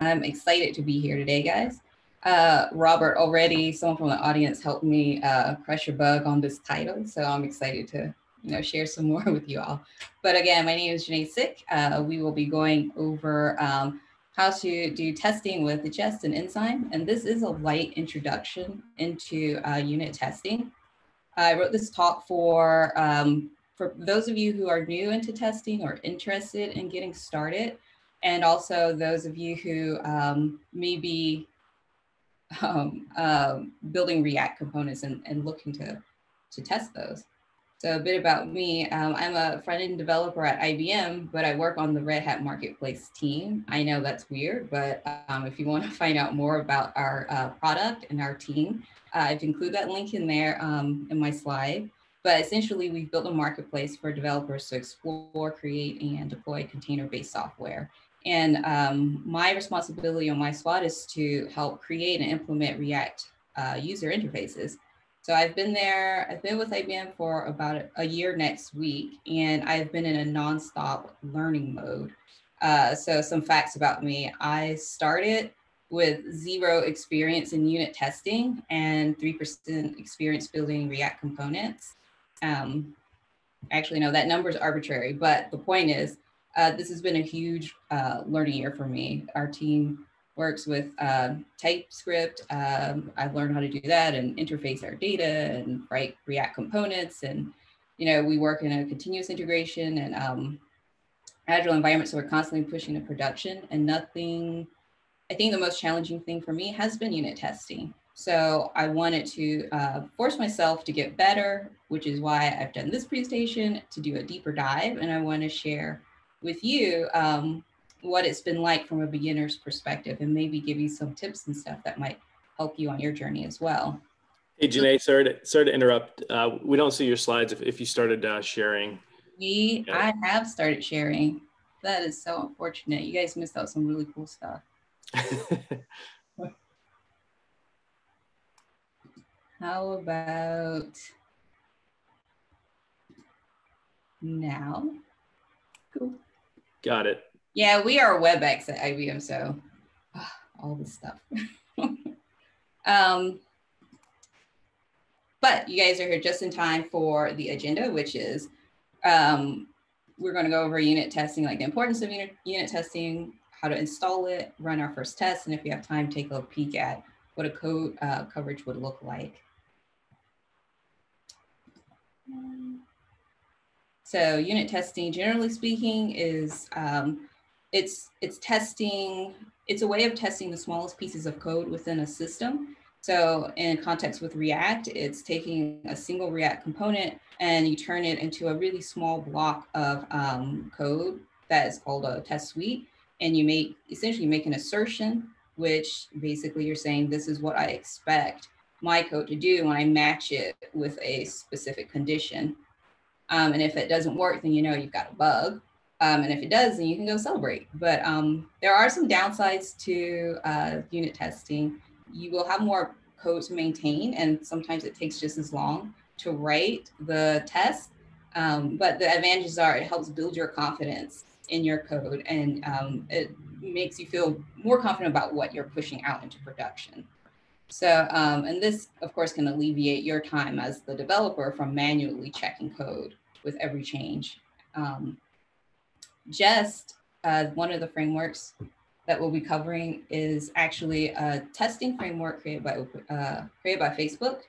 I'm excited to be here today, guys. Uh, Robert, already someone from the audience helped me uh, crush a bug on this title, so I'm excited to you know share some more with you all. But again, my name is Jannaee Sick. Uh, we will be going over um, how to do testing with the Jest and Enzyme, and this is a light introduction into uh, unit testing. I wrote this talk for um, for those of you who are new into testing or interested in getting started, and also those of you who um, may be um, uh, building React components and, and looking to, to test those. So a bit about me, um, I'm a front-end developer at IBM, but I work on the Red Hat Marketplace team. I know that's weird, but um, if you want to find out more about our uh, product and our team, uh, I've included that link in there um, in my slide. But essentially, we've built a marketplace for developers to explore, create, and deploy container-based software. And um, my responsibility on my squad is to help create and implement React uh, user interfaces. So I've been there, I've been with IBM for about a year next week, and I've been in a nonstop learning mode. Uh, so some facts about me. I started with zero experience in unit testing and 3% experience building React components. Um, actually, no, that number is arbitrary, but the point is, uh, this has been a huge uh, learning year for me. Our team works with uh, TypeScript. Um, I've learned how to do that and interface our data and write React components. And, you know, we work in a continuous integration and um, agile environment. So we're constantly pushing to production and nothing, I think the most challenging thing for me has been unit testing. So I wanted to uh, force myself to get better, which is why I've done this presentation to do a deeper dive. And I want to share with you um, what it's been like from a beginner's perspective and maybe give you some tips and stuff that might help you on your journey as well. Hey, Jannaee, sorry to, sorry to interrupt. Uh, we don't see your slides if, if you started uh, sharing. We, yeah. I have started sharing. That is so unfortunate. You guys missed out some really cool stuff. How about now? Cool. Got it. Yeah, we are WebEx at IBM, so all this stuff. um, but you guys are here just in time for the agenda, which is um, we're going to go over unit testing, like the importance of unit, unit testing, how to install it, run our first test, and if you have time, take a peek at what a code uh, coverage would look like. Um, so unit testing, generally speaking, is um, it's it's testing. It's a way of testing the smallest pieces of code within a system. So in context with React, it's taking a single React component and you turn it into a really small block of um, code that is called a test suite. And you make essentially make an assertion, which basically you're saying this is what I expect my code to do when I match it with a specific condition. Um, and if it doesn't work, then you know you've got a bug. Um, and if it does, then you can go celebrate. But um, there are some downsides to uh, unit testing. You will have more code to maintain, and sometimes it takes just as long to write the test. Um, but the advantages are it helps build your confidence in your code and um, it makes you feel more confident about what you're pushing out into production. So, um, and this, of course, can alleviate your time as the developer from manually checking code with every change. Um, Jest, uh, one of the frameworks that we'll be covering is actually a testing framework created by, uh, created by Facebook.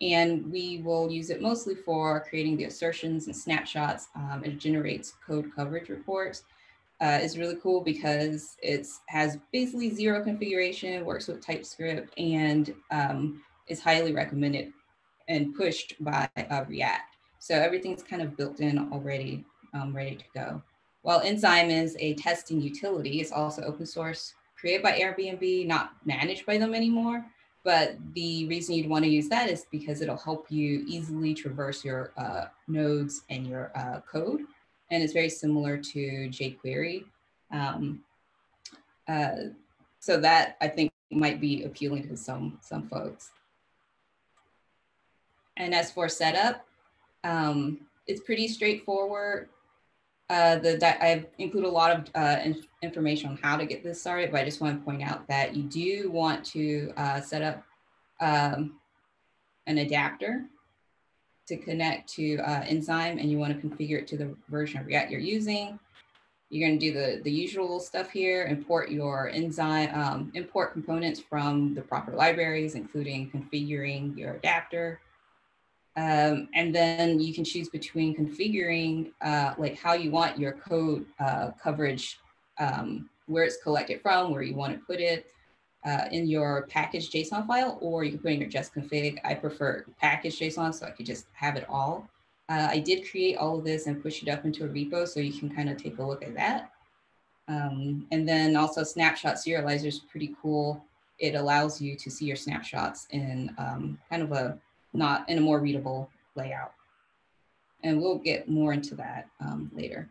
And we will use it mostly for creating the assertions and snapshots. Um, it generates code coverage reports uh, is really cool because it has basically zero configuration, works with TypeScript, and um, is highly recommended and pushed by uh, React. So everything's kind of built in already, um, ready to go. While Enzyme is a testing utility, it's also open source, created by Airbnb, not managed by them anymore. But the reason you'd want to use that is because it'll help you easily traverse your uh, nodes and your uh, code and it's very similar to jQuery. Um, uh, so that I think might be appealing to some, some folks. And as for setup, um, it's pretty straightforward. Uh, the I include a lot of uh, in information on how to get this started, but I just want to point out that you do want to uh, set up um, an adapter to connect to uh, Enzyme and you want to configure it to the version of React you're using. You're going to do the, the usual stuff here, import your enzyme, um, import components from the proper libraries, including configuring your adapter. Um, and then you can choose between configuring uh, like how you want your code uh, coverage, um, where it's collected from, where you want to put it, uh, in your package JSON file, or you can put in your Jest config. I prefer package JSON so I could just have it all. Uh, I did create all of this and push it up into a repo so you can kind of take a look at that. Um, and then also snapshot serializer is pretty cool. It allows you to see your snapshots in um, kind of a, not in a more readable layout. And we'll get more into that um, later.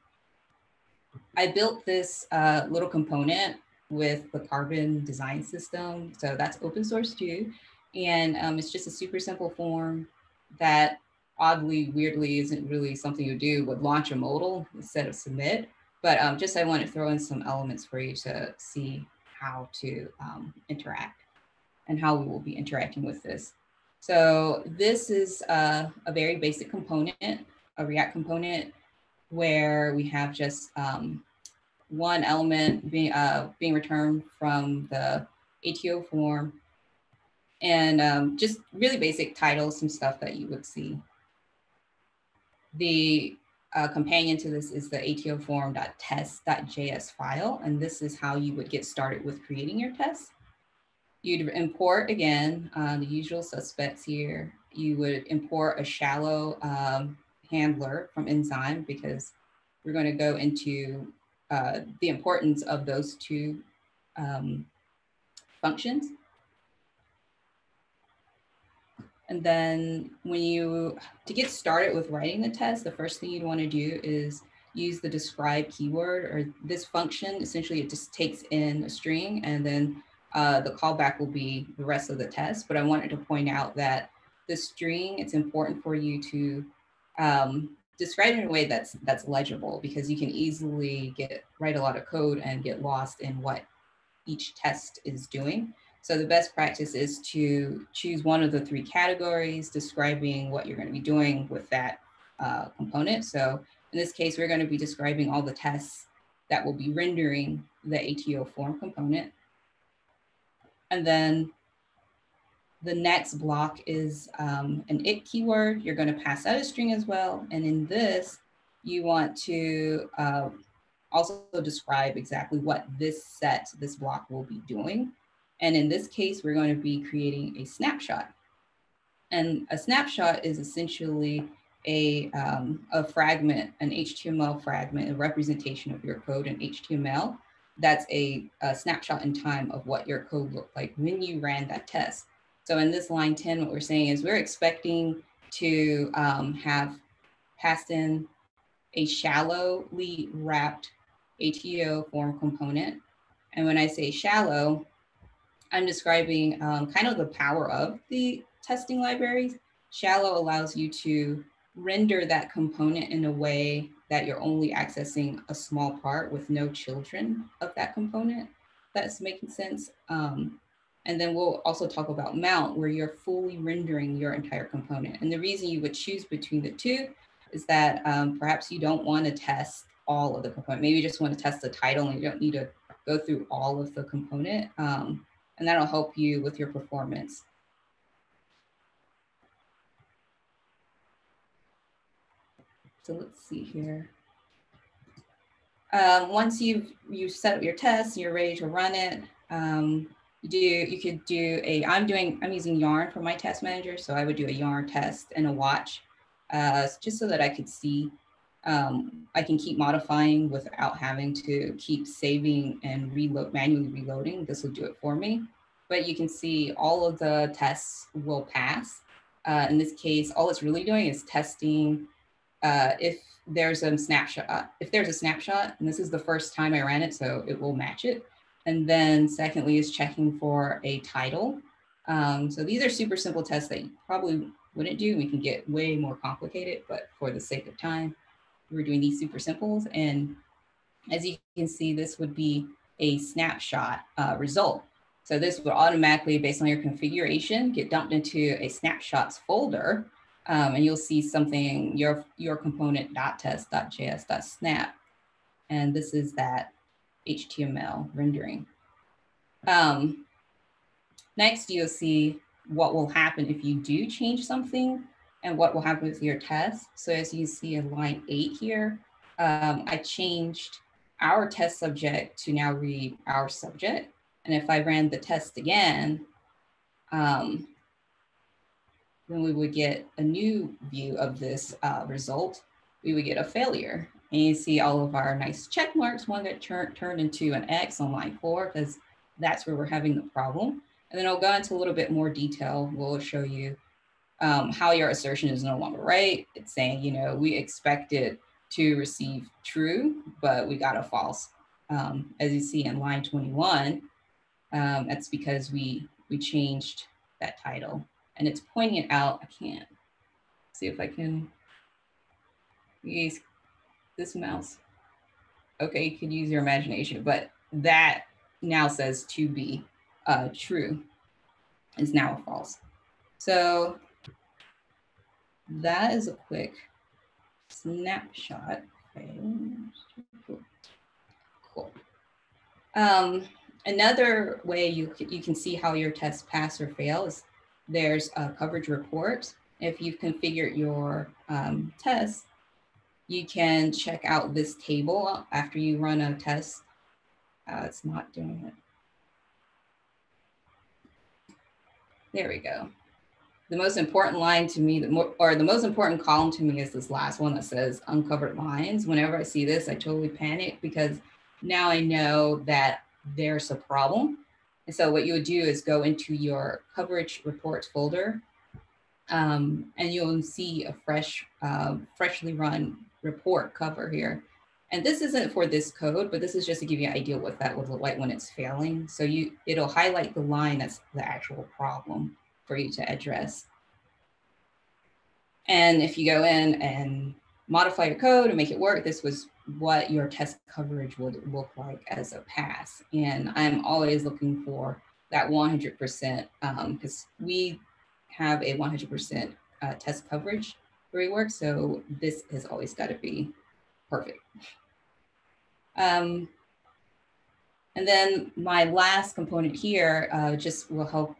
I built this uh, little component with the Carbon design system. So that's open source too. And um, it's just a super simple form that oddly, weirdly, isn't really something you do with launch a modal instead of submit. But um, just I want to throw in some elements for you to see how to um, interact and how we will be interacting with this. So this is uh, a very basic component, a React component, where we have just um, one element being, uh, being returned from the ATO form and um, just really basic titles, some stuff that you would see. The uh, companion to this is the ATO form.test.js file, and this is how you would get started with creating your test. You'd import, again, uh, the usual suspects here. You would import a shallow um, handler from Enzyme because we're going to go into uh, the importance of those two um, functions. And then when you, to get started with writing the test, the first thing you'd want to do is use the describe keyword or this function. Essentially, it just takes in a string and then uh, the callback will be the rest of the test. But I wanted to point out that the string, it's important for you to um, describe it in a way that's that's legible because you can easily get write a lot of code and get lost in what each test is doing. So the best practice is to choose one of the three categories describing what you're going to be doing with that uh, component. So in this case, we're going to be describing all the tests that will be rendering the ATO form component. And then the next block is um, an it keyword. You're going to pass out a string as well. And in this, you want to uh, also describe exactly what this set, this block will be doing. And in this case, we're going to be creating a snapshot. And a snapshot is essentially a, um, a fragment, an HTML fragment, a representation of your code in HTML. That's a, a snapshot in time of what your code looked like when you ran that test. So in this line 10, what we're saying is we're expecting to um, have passed in a shallowly wrapped ATO form component. And when I say shallow, I'm describing um, kind of the power of the testing libraries. Shallow allows you to render that component in a way that you're only accessing a small part with no children of that component. That's making sense. Um, and then we'll also talk about mount where you're fully rendering your entire component. And the reason you would choose between the two is that um, perhaps you don't want to test all of the component. Maybe you just want to test the title and you don't need to go through all of the component. Um, and that'll help you with your performance. So let's see here. Um, once you've you set up your test, you're ready to run it. Um, you do you could do a. I'm doing I'm using Yarn for my test manager, so I would do a Yarn test and a watch, uh, just so that I could see. Um, I can keep modifying without having to keep saving and reload manually reloading. This will do it for me. But you can see all of the tests will pass. Uh, in this case, all it's really doing is testing uh, if there's a snapshot, if there's a snapshot, and this is the first time I ran it, so it will match it. And then secondly is checking for a title. Um, so these are super simple tests that you probably wouldn't do. We can get way more complicated, but for the sake of time. we're doing these super simples. And as you can see, this would be a snapshot uh, result. So this would automatically, based on your configuration, get dumped into a snapshots folder. Um, and you'll see something, your, your component dot test dot js dot snap. And this is that HTML rendering. Um, next, you'll see what will happen if you do change something and what will happen with your test. So as you see in line eight here, um, I changed our test subject to now read our subject. And if I ran the test again, um, then we would get a new view of this uh, result. We would get a failure. And you see all of our nice check marks, one that tur turned into an X on line four, because that's where we're having the problem. And then I'll go into a little bit more detail. We'll show you um, how your assertion is no longer right. It's saying, you know, we expected to receive true, but we got a false. Um, as you see in line 21, um, that's because we, we changed that title and it's pointing it out. I can't see if I can use this mouse. Okay, you could use your imagination, but that now says to be uh, true is now false. So that is a quick snapshot. Cool. Um, another way you, you can see how your test pass or fail is there's a coverage report. If you've configured your um, test, you can check out this table after you run a test. Uh, it's not doing it. There we go the most important line to me, the more, or the most important column to me is this last one that says uncovered lines. Whenever I see this, I totally panic because now I know that there's a problem. And so what you would do is go into your coverage reports folder um, and you'll see a fresh, uh, freshly run report cover here. And this isn't for this code, but this is just to give you an idea what that would look like when it's failing. So you, it'll highlight the line that's the actual problem for you to address. And if you go in and modify your code and make it work, this was what your test coverage would look like as a pass. And I'm always looking for that 100% because um, we have a 100% uh, test coverage rework. So this has always got to be perfect. Um, and then my last component here uh, just will help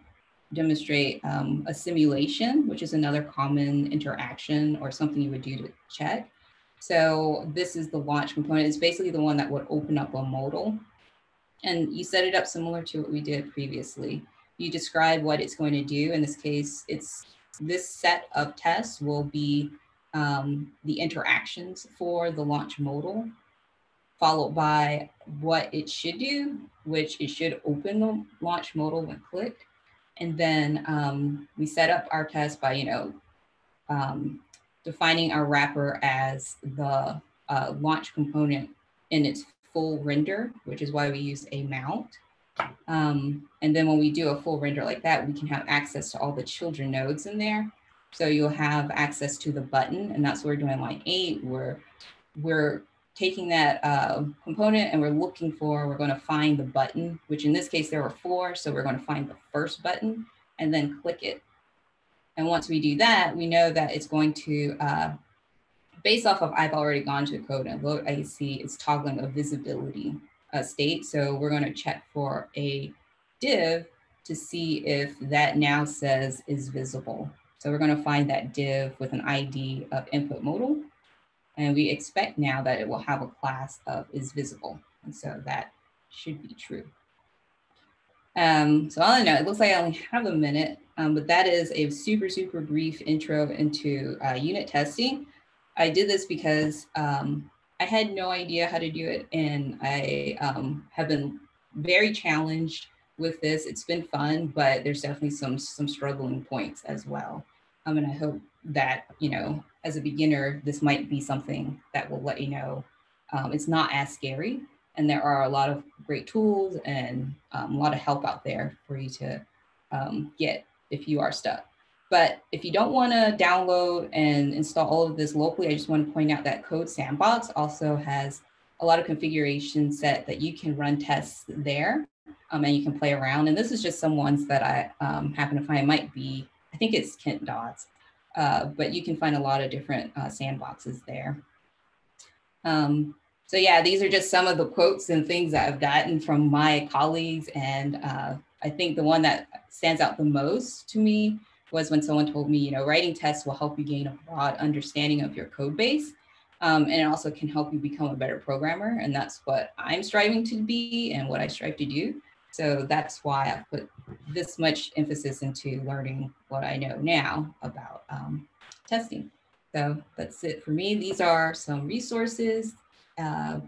demonstrate um, a simulation, which is another common interaction or something you would do to check. So this is the launch component. It's basically the one that would open up a modal. And you set it up similar to what we did previously. You describe what it's going to do. In this case, it's this set of tests will be um, the interactions for the launch modal, followed by what it should do, which it should open the launch modal when clicked, and then um, we set up our test by, you know, um, defining our wrapper as the uh, launch component in its full render, which is why we use a mount. Um, and then when we do a full render like that, we can have access to all the children nodes in there. So you'll have access to the button, and that's what we're doing line eight, We're, we're taking that uh, component and we're looking for, we're going to find the button, which in this case there were four. So we're going to find the first button and then click it. And once we do that, we know that it's going to, uh, based off of I've already gone to code and load IC, it's toggling a visibility uh, state. So we're going to check for a div to see if that now says is visible. So we're going to find that div with an ID of input modal and we expect now that it will have a class of is visible. And so that should be true. Um, so I don't know, it looks like I only have a minute, um, but that is a super, super brief intro into uh, unit testing. I did this because um, I had no idea how to do it and I um, have been very challenged with this. It's been fun, but there's definitely some, some struggling points as well. Um, and I hope that, you know, as a beginner, this might be something that will let you know um, it's not as scary. And there are a lot of great tools and um, a lot of help out there for you to um, get if you are stuck. but if you don't want to download and install all of this locally, I just want to point out that Code Sandbox also has a lot of configuration set that you can run tests there um, and you can play around. And this is just some ones that I um, happen to find might be, I think it's Kent Dodds, uh, but you can find a lot of different uh, sandboxes there. Um, so yeah, these are just some of the quotes and things that I've gotten from my colleagues. And uh, I think the one that stands out the most to me was when someone told me, you know, writing tests will help you gain a broad understanding of your code base. Um, and it also can help you become a better programmer. And that's what I'm striving to be and what I strive to do. So that's why I put this much emphasis into learning what I know now about um, testing. So that's it for me. These are some resources, uh,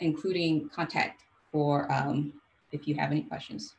including contact for um, if you have any questions.